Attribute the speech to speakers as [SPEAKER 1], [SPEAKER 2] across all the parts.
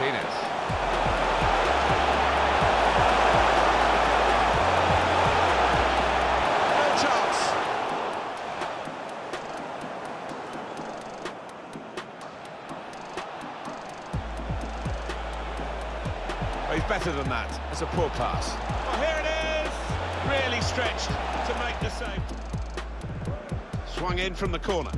[SPEAKER 1] Martinez. No chance. Oh, he's better than that. It's a poor pass.
[SPEAKER 2] Oh, here it is! Really stretched to make the save.
[SPEAKER 1] Swung in from the corner.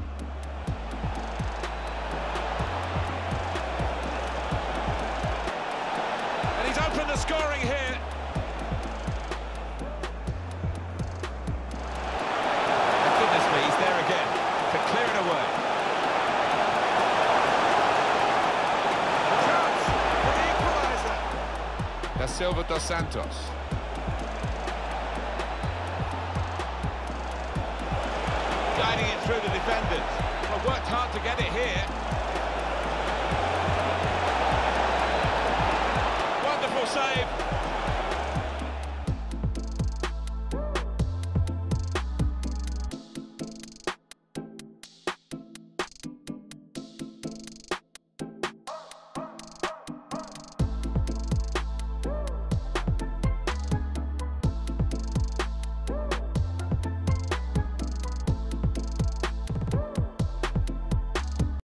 [SPEAKER 1] Opened the scoring here. Goodness me, he's there again to clear it away.
[SPEAKER 2] Chance for the equaliser.
[SPEAKER 1] Da Silva dos Santos. Guiding it through the defenders. save.